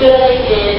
grande